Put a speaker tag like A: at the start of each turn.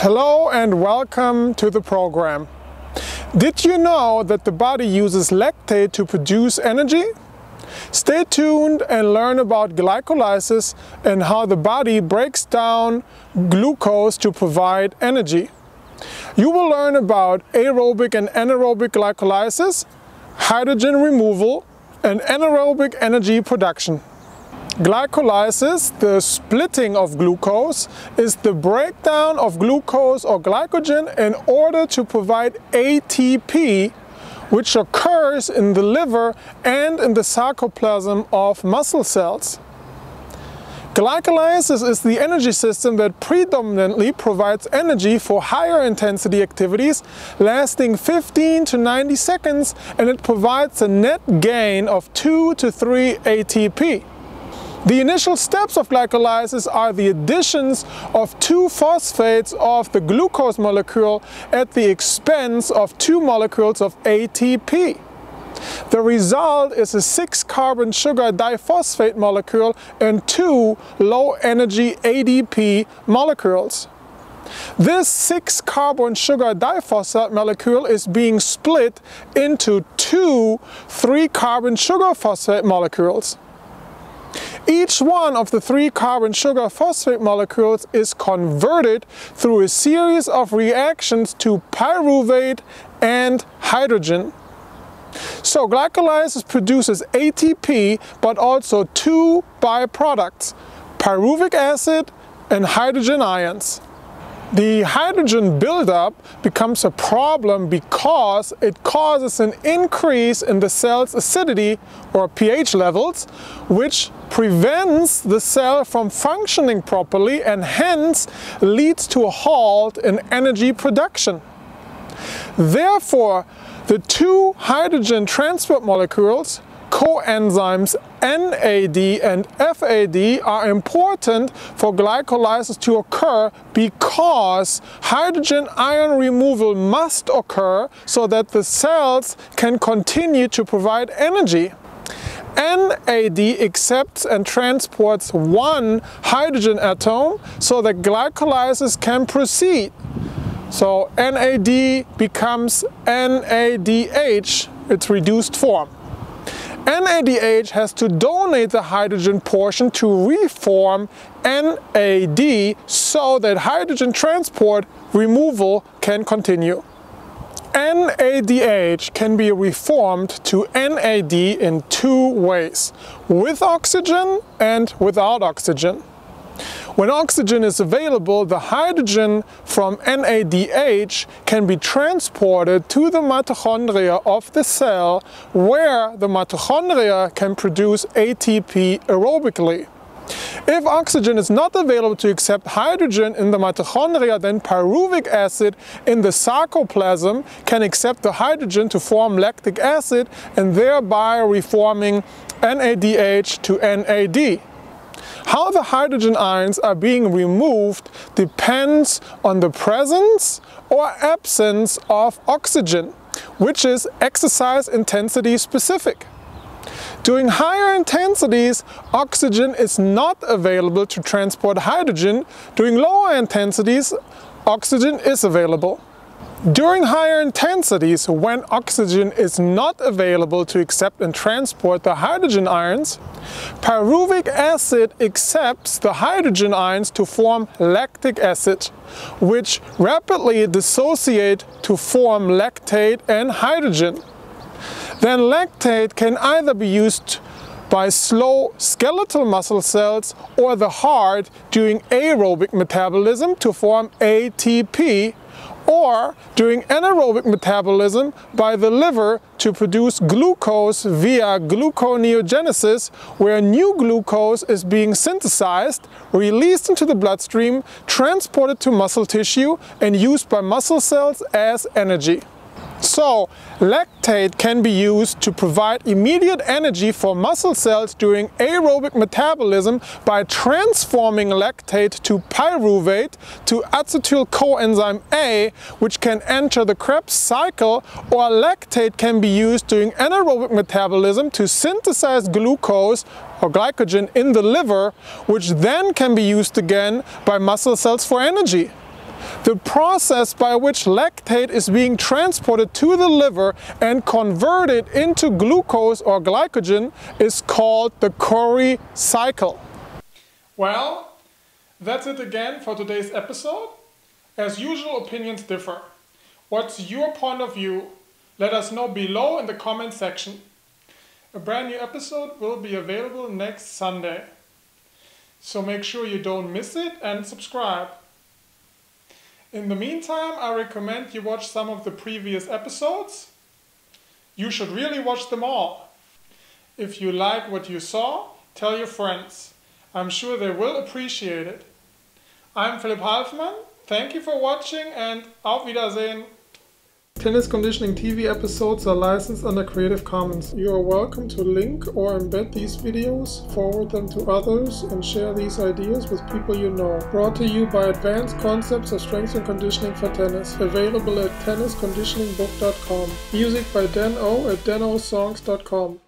A: Hello and welcome to the program. Did you know that the body uses lactate to produce energy? Stay tuned and learn about glycolysis and how the body breaks down glucose to provide energy. You will learn about aerobic and anaerobic glycolysis, hydrogen removal, and anaerobic energy production. Glycolysis, the splitting of glucose, is the breakdown of glucose or glycogen in order to provide ATP, which occurs in the liver and in the sarcoplasm of muscle cells. Glycolysis is the energy system that predominantly provides energy for higher intensity activities lasting 15 to 90 seconds and it provides a net gain of 2 to 3 ATP. The initial steps of glycolysis are the additions of two phosphates of the glucose molecule at the expense of two molecules of ATP. The result is a 6-carbon sugar diphosphate molecule and two low-energy ADP molecules. This 6-carbon sugar diphosphate molecule is being split into two 3-carbon sugar phosphate molecules. Each one of the three carbon sugar phosphate molecules is converted through a series of reactions to pyruvate and hydrogen. So glycolysis produces ATP but also two byproducts, pyruvic acid and hydrogen ions. The hydrogen buildup becomes a problem because it causes an increase in the cell's acidity or pH levels, which prevents the cell from functioning properly and hence leads to a halt in energy production. Therefore, the two hydrogen transport molecules coenzymes NAD and FAD are important for glycolysis to occur because hydrogen ion removal must occur so that the cells can continue to provide energy. NAD accepts and transports one hydrogen atom so that glycolysis can proceed. So NAD becomes NADH, its reduced form. NADH has to donate the hydrogen portion to reform NAD so that hydrogen transport removal can continue. NADH can be reformed to NAD in two ways, with oxygen and without oxygen. When oxygen is available, the hydrogen from NADH can be transported to the mitochondria of the cell where the mitochondria can produce ATP aerobically. If oxygen is not available to accept hydrogen in the mitochondria, then pyruvic acid in the sarcoplasm can accept the hydrogen to form lactic acid and thereby reforming NADH to NAD. How the hydrogen ions are being removed depends on the presence or absence of oxygen, which is exercise intensity specific. During higher intensities, oxygen is not available to transport hydrogen. During lower intensities, oxygen is available. During higher intensities, when oxygen is not available to accept and transport the hydrogen ions, pyruvic acid accepts the hydrogen ions to form lactic acid, which rapidly dissociate to form lactate and hydrogen. Then lactate can either be used by slow skeletal muscle cells or the heart during aerobic metabolism to form ATP or during anaerobic metabolism by the liver to produce glucose via gluconeogenesis where new glucose is being synthesized, released into the bloodstream, transported to muscle tissue and used by muscle cells as energy. So, lactate can be used to provide immediate energy for muscle cells during aerobic metabolism by transforming lactate to pyruvate to acetyl coenzyme A, which can enter the Krebs cycle, or lactate can be used during anaerobic metabolism to synthesize glucose or glycogen in the liver, which then can be used again by muscle cells for energy. The process by which lactate is being transported to the liver and converted into glucose or glycogen is called the Cori cycle. Well, that's it again for today's episode. As usual, opinions differ. What's your point of view? Let us know below in the comment section. A brand new episode will be available next Sunday. So make sure you don't miss it and subscribe. In the meantime, I recommend you watch some of the previous episodes. You should really watch them all. If you like what you saw, tell your friends. I'm sure they will appreciate it. I'm Philipp Halfmann. Thank you for watching and auf Wiedersehen. Tennis Conditioning TV episodes are licensed under Creative Commons. You are welcome to link or embed these videos, forward them to others, and share these ideas with people you know. Brought to you by Advanced Concepts of Strength and Conditioning for Tennis. Available at tennisconditioningbook.com. Music by Dan O at danosongs.com.